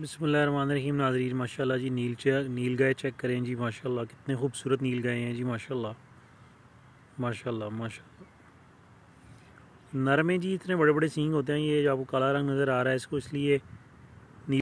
बसमीम नाजरीन, माशाल्लाह जी, नील चेक नील गाय चेक करें जी, माशाल्लाह। कितने खूबसूरत नील गाय हैं जी, माशाल्लाह। माशाल्लाह माशाल्लाह। नर में जी, इतने बड़े बड़े सींग होते हैं, ये आपको काला रंग नज़र आ रहा है, इसको इसलिए